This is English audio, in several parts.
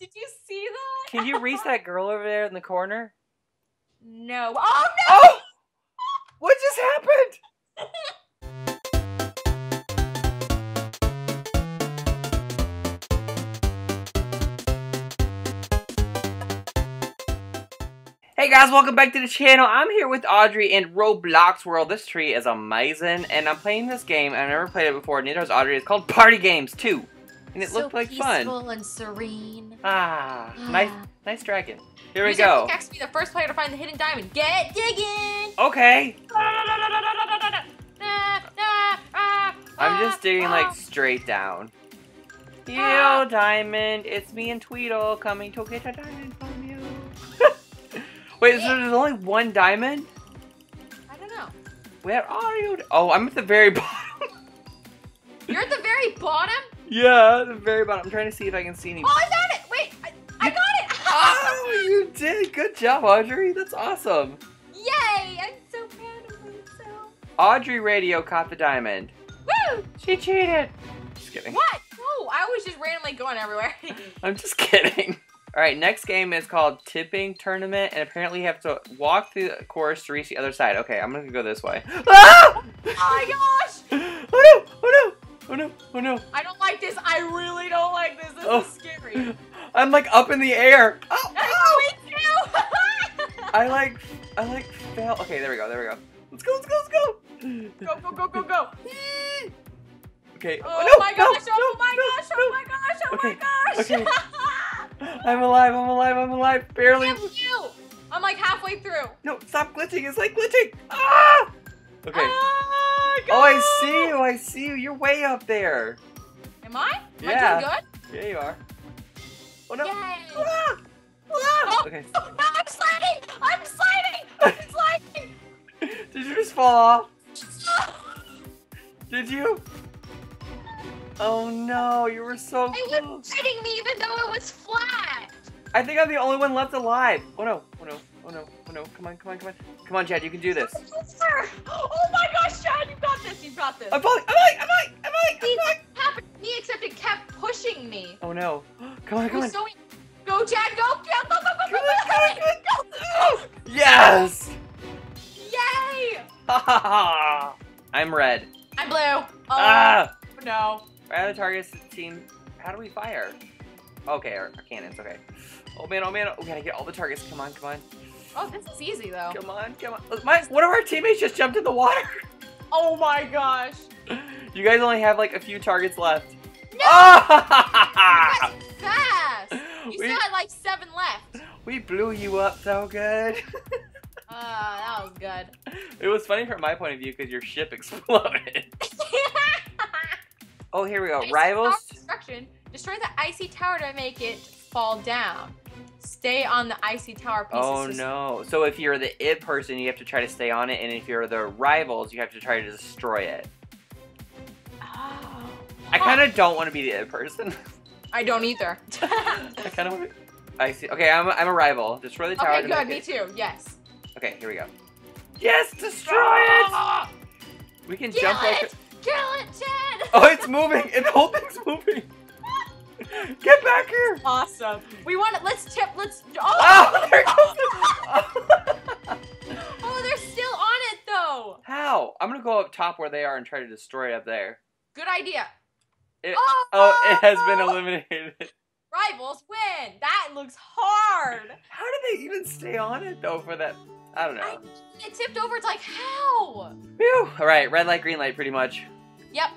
Did you see that? Can you reach that girl over there in the corner? No. Oh no! Oh! What just happened? Hey guys, welcome back to the channel. I'm here with Audrey in Roblox World. This tree is amazing, and I'm playing this game. I've never played it before. Neither has Audrey. It's called Party Games 2. And it so looked like peaceful fun. and serene. Ah, nice, nice dragon. Here we User go. pickaxe to be the first player to find the hidden diamond. Get digging! Okay. I'm I'm just digging like straight down. Yo, diamond, it's me and Tweedle coming to get a diamond from you. Wait, so there's only one diamond? I don't know. Where are you? Oh, I'm at the very bottom. You're at the very bottom? Yeah, the very bottom. I'm trying to see if I can see any. Oh, I found it! Wait, I, I got it! Oh, you did. Good job, Audrey. That's awesome. Yay! I'm so proud of myself. Audrey Radio caught the diamond. Woo! She cheated. Just kidding. What? No, I was just randomly going everywhere. I'm just kidding. All right, next game is called Tipping Tournament, and apparently you have to walk through the course to reach the other side. Okay, I'm gonna go this way. Ah! oh my gosh! Oh no! Oh no! Oh no! Oh no! I don't like this. I really don't like this. This Oh. is scary. I'm like up in the air. Oh! oh! Me too! I like, I like fell. Okay, there we go. There we go. Let's go. Let's go. Let's go. go, go, go, go, go. Okay. Oh no, my no, gosh, oh no, my no, gosh, no. oh my gosh, oh Okay, my gosh. okay. I'm alive. I'm alive. I'm alive. Barely. Thank you. I'm like halfway through. No, stop glitching. It's like glitching. Ah! Okay. Ah, Oh, I see you. I see you. You're way up there. Am I? Am Yeah. I doing Yeah, you are. Oh no. Yay. Ah! Ah! Oh, Okay. no, I'm sliding! I'm sliding! I'm sliding! Did you just fall off? Did you? Oh no, you were so It close. was hitting me even though it was flat. I think I'm the only one left alive. Oh no, oh no, oh no, oh no. Come on, come on, come on. Come on, Chad, you can do this. Oh my gosh, Chad, you got this, you got this. I'm falling, I'm I'm I'm I'm See, happened to me except it kept pushing me. Oh no. Come on, come on. so Go, Chad, go, go, go, go, go, go, go, on, go, Oh, yes! Yay! Ha ha ha! I'm red. I'm blue. Oh, ah! no. Fire the targets team. How do we fire? Okay, our, our cannons, okay. Oh man, oh man, we gotta get all the targets. Come on, come on. Oh, this is easy though. Come on, come on. My, one of our teammates just jumped in the water. Oh my gosh. You guys only have like a few targets left. No! Ah! Fast. You we, still had like seven left. we blew you up so good. Uh, that was good. it was funny from my point of view because your ship exploded. Oh, here we go. Rivals. Destruction. Destroy the icy tower to make it fall down. Stay on the icy tower pieces. Oh no. So if you're the it person, you have to try to stay on it, and if you're the rivals, you have to try to destroy it. Oh. I kind of don't want to be the it person. I don't either. I kind of want to. I see. Okay, I'm a, I'm a rival. Destroy the tower. okay, good. Me it- too. Yes. Okay, here we go. Yes, destroy it. Ah! We can Kill jump it! over. Kill it, Chad! Oh, it's moving. The whole thing's moving. Get back here. awesome. We want it. Let's tip. Let's. Oh! Oh, there goes the- oh, they're still on it though. How? I'm gonna go up top where they are and try to destroy it up there. Good idea. It- oh, Oh, it has been eliminated. Rivals win. That looks hard. How did they even stay on it though for that? I don't I, know. it tipped over. It's like how? Whew. All right, red light, green light, pretty much. Yep.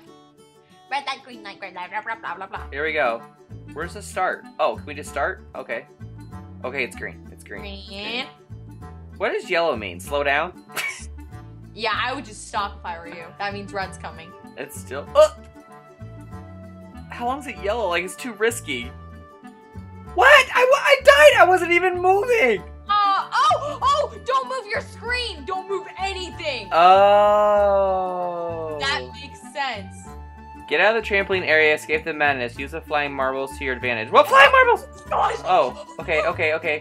Red light, green light, green light, blah blah blah blah blah. Here we go. Where's the start? Oh, can we just start? Okay. Okay, it's green. It's green. Green. What does yellow mean? Slow down? Yeah, I would just stop if I were you. That means red's coming. It's still. Oh! How long is it yellow? Like it's too risky. What? I, I died. I wasn't even moving. Uh, oh, oh, don't move your screen. Don't move anything. Oh. That makes sense. Get out of the trampoline area. Escape the madness. Use the flying marbles to your advantage. What flying marbles? Oh. Okay. Okay. Okay.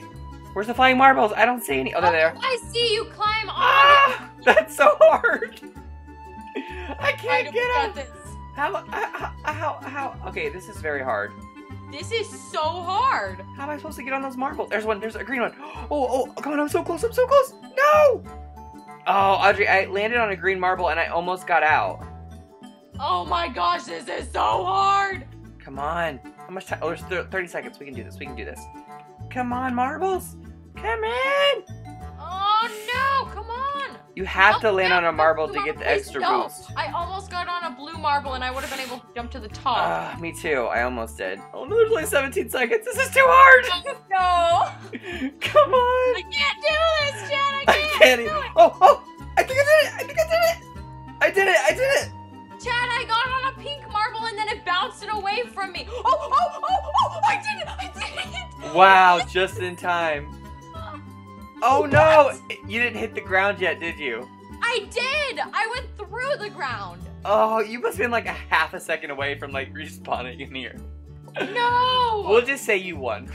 Where's the flying marbles? I don't see any. Oh, they're there. I see you climb on Ah! That's so hard. I can't get out. this. How, how, how, how, Okay, this is very hard. This is so hard. How am I supposed to get on those marbles? There's one. There's a green one. Oh, oh, come on. I'm so close. I'm so close. No! Oh, Audrey, I landed on a green marble and I almost got out. Oh my gosh, this is so hard. Come on. How much time? Oh, there's 30 seconds. We can do this. We can do this. Come on, marbles. Come in. Oh no, come on. You have to Oh, land no, on a marble no, to get the please extra don't. boost. I almost got on a blue marble and I would have been able to jump to the top. Ah, me too. I almost did. Oh no, there's only 17 seconds. This is too hard. no. Come on. I can't do this, Chad. I I can't. can't do even. Oh, oh! I think I did it! I think I did it! I did it! I did it! Chad, I got on a pink marble and then it bounced it away from me. Oh, oh, oh, oh! I did it! I did it! Wow, just in time. Oh no! You didn't hit the ground yet, did you? I did! I went through the ground. Oh, you must have been like a half a second away from like respawning in here. No! We'll just say you won.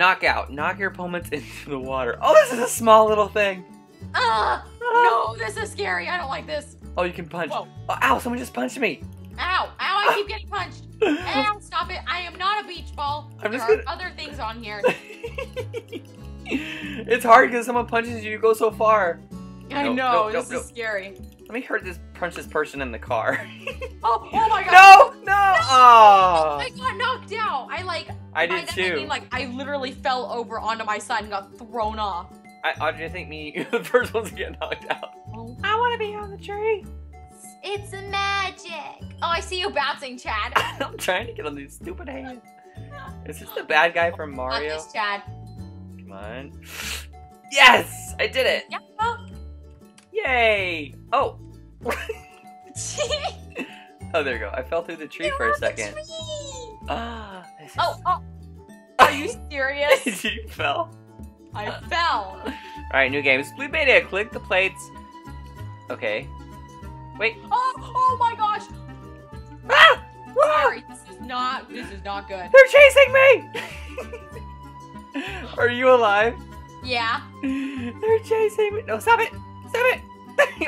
Knockout. Knock your opponents into the water. Oh, this is a small little thing. Ah! no, this is scary. I don't like this. Oh, you can punch. Whoa. Oh, ow, someone just punched me. Ow! Ow! I keep getting punched. Ow! Stop it! I am not a beach ball. I'm there just are gonna- other things on here. it's hard because someone punches you, you go so far. I Nope, know. nope, this nope, is scary. Let me hurt this, punch this person in the car. Oh! Oh my god! no, no, oh. I got knocked out. I like. I did that too. mean, like I literally fell over onto my side and got thrown off. I, Audrey, I think me, the first one's getting knocked out. I want to be on the tree. It's magic. Oh, I see you bouncing, Chad. I'm trying to get on these stupid hands. Is this the bad guy from Got Mario? this, Chad. Come on. Yes, I did it. Yeah. Oh. Yay. Oh, oh, there you go. I fell through the tree for a on the second. tree. Ah, this is... Oh, oh. Are you serious? you fell. I fell. All right, new game. Blue Mania. Click the plates. Okay. Wait. Oh, oh my gosh. Ah! Ah! Sorry, this is not. This is not good. They're chasing me! Are you alive? Yeah. They're chasing me. No, stop it! Stop it!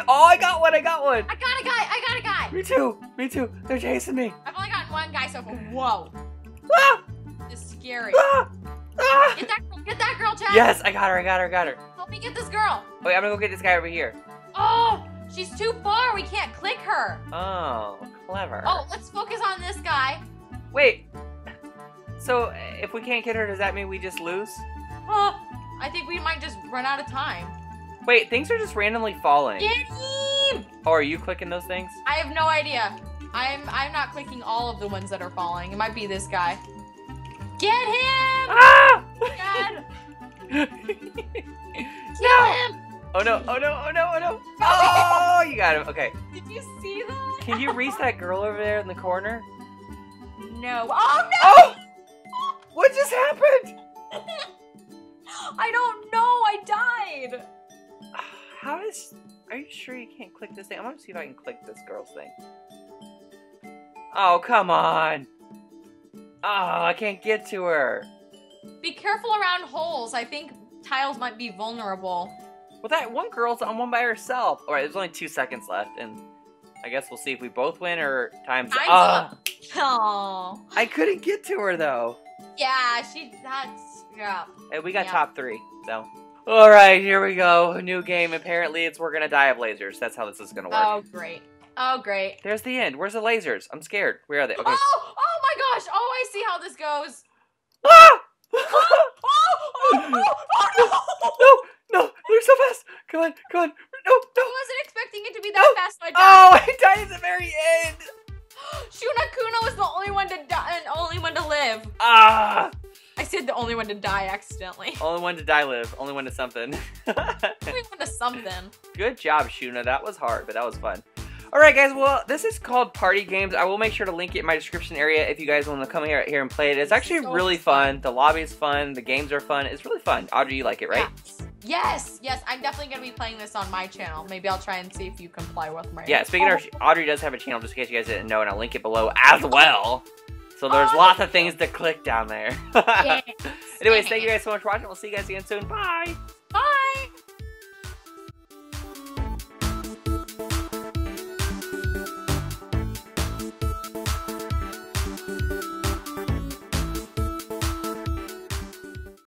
oh, I got one! I got one! I got a guy. I got a guy. Me too! Me too! They're chasing me! I've only gotten one guy so far. Whoa. Ah! This is scary. Ah! Ah! Get that. girl! Get that girl, Chad. Yes, I got her! I got her! I got her! Help me get this girl. Wait, I'm gonna go get this guy over here. Oh, she's too far. We can't click her. Oh, clever. Oh, let's focus on this guy. Wait. So, if we can't get her, does that mean we just lose? Oh, I think we might just run out of time. Wait, things are just randomly falling. Get him! Oh, are you clicking those things? I have no idea. I'm I'm not clicking all of the ones that are falling. It might be this guy. Get him! Ah! Dad! no! him! Oh no, oh no, oh no, oh no! Oh, you got him. Okay. Did you see that? Can you reach that girl over there in the corner? No. Oh no! Oh! What just happened? I don't know. I died. How is. Are you sure you can't click this thing? I'm gonna see if I can click this girl's thing. Oh, come on! Oh, I can't get to her. Be careful around holes. I think tiles might be vulnerable. Well, that one girl's on one by herself. Alright, there's only two seconds left, and I guess we'll see if we both win or times. Ah, up. Oh. I couldn't get to her though. Yeah, she. That's. Yeah. Hey, we got Yeah. top three, so. Alright, here we go. New game. Apparently, it's we're gonna die of lasers. That's how this is gonna work. Oh, great. Oh, great. There's the end. Where's the lasers? I'm scared. Where are they? Okay. Oh, oh my gosh. Oh, I see how this goes. Ah! Oh, oh, oh, oh no. no, no, they're so fast. Come on, come on. No, no. I wasn't expecting it to be that No. fast, so I died. Oh, I died at the very end. Shuna Kuna was the only one to die and only one to live. Ah! I said the only one to die accidentally. Only one to die live. Only one to something. only one to something. Good job, Shuna. That was hard, but that was fun. Alright guys, well, this is called Party Games. I will make sure to link it in my description area if you guys want to come here, here and play it. It's actually So really fun. The lobby is fun. The games are fun. It's really fun. Audrey, you like it, right? Yes, yes. I'm definitely gonna be playing this on my channel. Maybe I'll try and see if you comply with my. Yeah, speaking of, Audrey does have a channel, just in case you guys didn't know, and I'll link it below as well. So there's Oh. lots of things to click down there. Yes. Anyways, thank you guys so much for watching. We'll see you guys again soon. Bye!